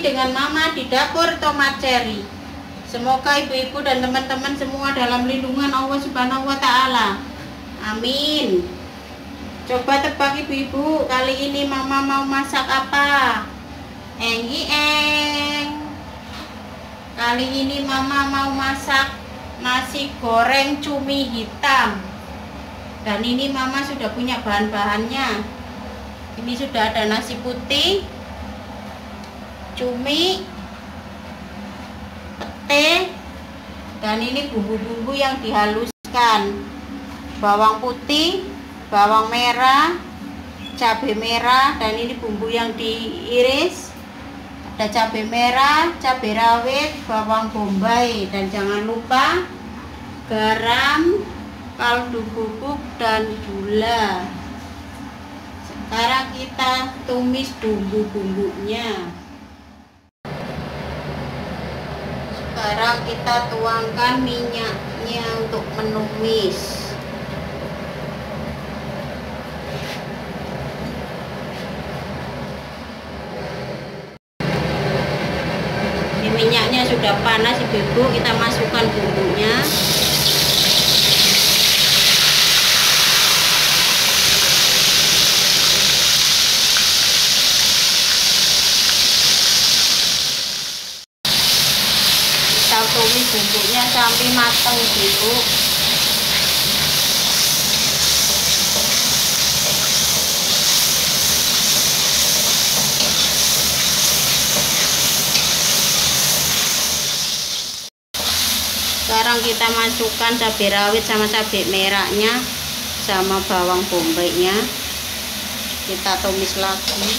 Dengan mama di dapur tomat cherry. Semoga ibu-ibu dan teman-teman semua dalam lindungan Allah subhanahu wa ta'ala. Amin. Coba tebak ibu-ibu Kali ini mama mau masak apa? Enggi eng. Kali ini mama mau masak Nasi goreng cumi hitam. Dan ini mama sudah punya bahan-bahannya. Ini sudah ada nasi putih cumi pete dan ini bumbu-bumbu yang dihaluskan. Bawang putih bawang merah cabai merah dan ini bumbu yang diiris. Ada cabai merah cabai rawit bawang bombay dan jangan lupa garam kaldu bubuk dan gula. Sekarang kita tumis bumbu-bumbunya sekarang kita tuangkan minyaknya untuk menumis. Ini minyaknya sudah panas ibu-ibu. Kita masukkan bumbunya bumbunya sampai matang dulu sekarang kita masukkan cabai rawit sama cabai merahnya sama bawang bombaynya kita tumis lagi.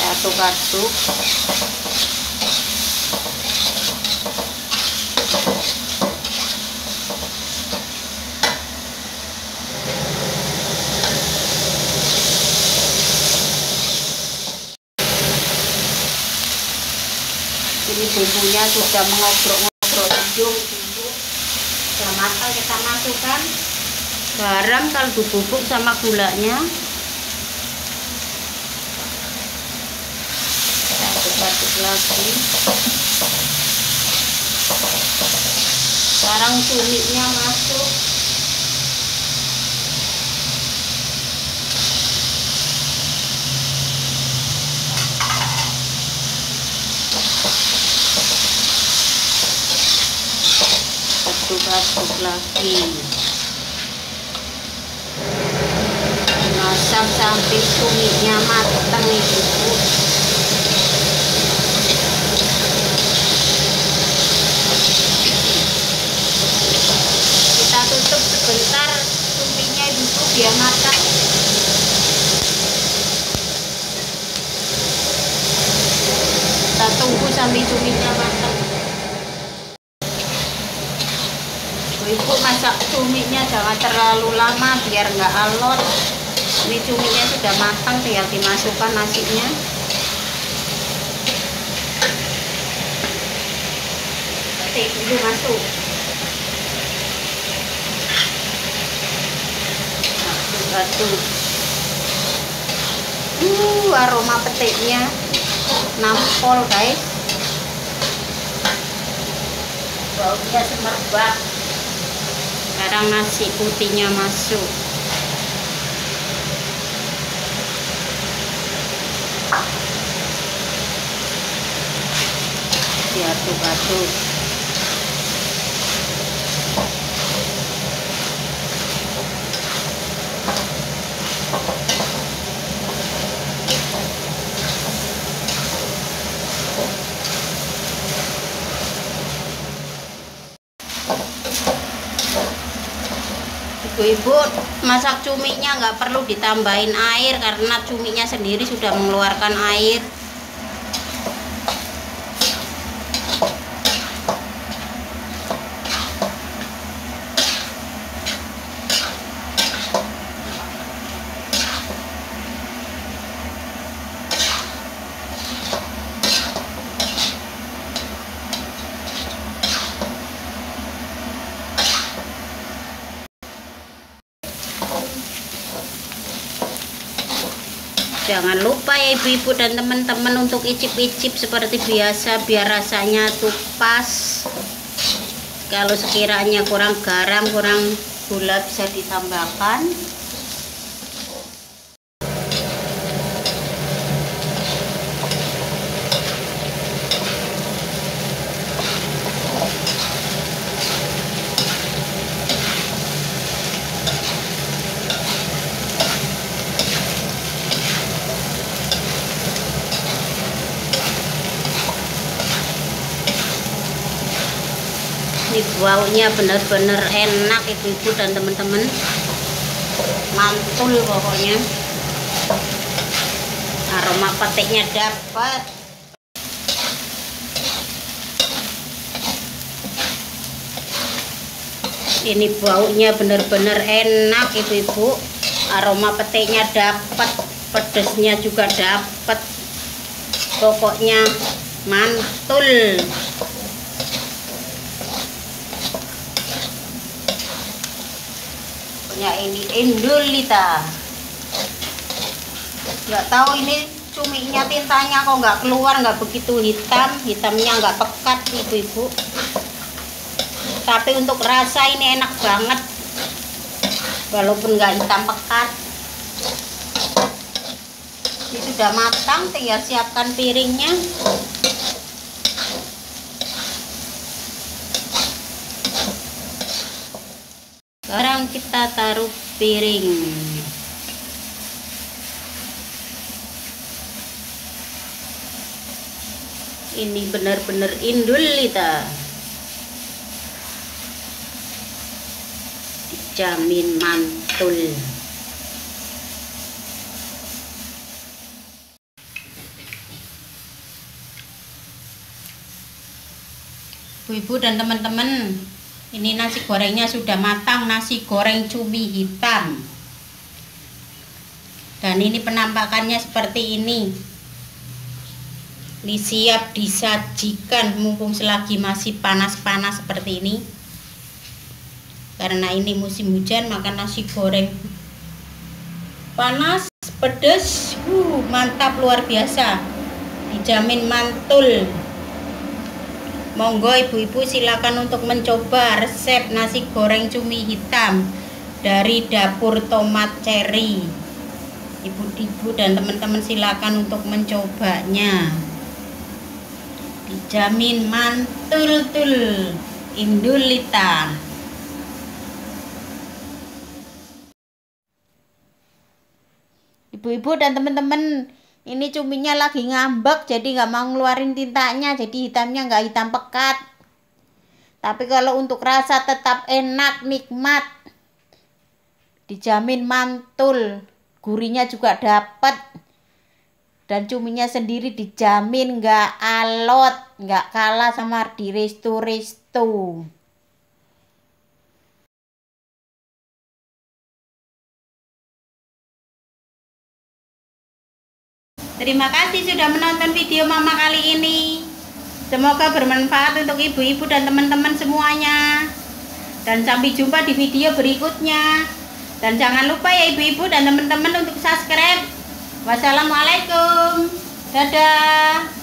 Aduk-aduk ini bumbunya sudah mengobrol-ngobrol bumbu sudah matang kita masukkan? Garam kaldu bubuk sama gulanya. Aduk-aduk lagi. Sekarang cuminya masuk aduk-aduk lagi. Masak sampai cuminya matang ibu kita tutup sebentar cuminya ibu biar matang kita tunggu sampai cuminya matang ibu masak cuminya jangan terlalu lama biar nggak alot. Ini cuminya sudah matang tinggal dimasukkan nasinya. Oke, dulu masuk. Aduk uh aroma petiknya. Nampol guys. Baunya semerbak sekarang nasi putihnya masuk. Diaduk-aduk ibu-ibu masak cuminya nggak perlu ditambahin air karena cuminya sendiri sudah mengeluarkan air jangan lupa ya ibu-ibu dan teman-teman untuk icip-icip seperti biasa biar rasanya tuh pas. Kalau sekiranya kurang garam kurang gula bisa ditambahkan ini baunya benar-benar enak ibu-ibu dan teman-teman. Mantul pokoknya. Aroma petiknya dapat. Ini baunya benar-benar enak ibu-ibu. Aroma petiknya dapat pedesnya juga dapat. Pokoknya mantul punya ini Indulita. Nggak tahu ini cuminya tintanya kok nggak keluar nggak begitu hitam. Hitamnya nggak pekat ibu-ibu. Tapi untuk rasa ini enak banget. Walaupun nggak hitam pekat. Ini sudah matang tinggal siapkan piringnya sekarang kita taruh piring. Ini benar-benar indulita dijamin mantul. Ibu-ibu dan teman-teman ini nasi gorengnya sudah matang nasi goreng cumi hitam. Dan ini penampakannya seperti ini. Ini siap disajikan mumpung selagi masih panas-panas seperti ini. Karena ini musim hujan maka nasi goreng panas pedas uh, mantap luar biasa. Dijamin mantul Monggo ibu-ibu silakan untuk mencoba resep nasi goreng cumi hitam dari dapur tomat cherry. Ibu-ibu dan teman-teman silakan untuk mencobanya. Dijamin mantul-tul Indulita. Ibu-ibu dan teman-teman ini cuminya lagi ngambek jadi nggak mau ngeluarin tintanya jadi hitamnya nggak hitam pekat. Tapi kalau untuk rasa tetap enak nikmat dijamin mantul gurinya juga dapat dan cuminya sendiri dijamin nggak alot nggak kalah sama di resto-resto Terima kasih sudah menonton video mama kali ini. Semoga bermanfaat untuk ibu-ibu dan teman-teman semuanya. Dan sampai jumpa di video berikutnya. Dan jangan lupa ya ibu-ibu dan teman-teman untuk subscribe. Wassalamualaikum. Dadah.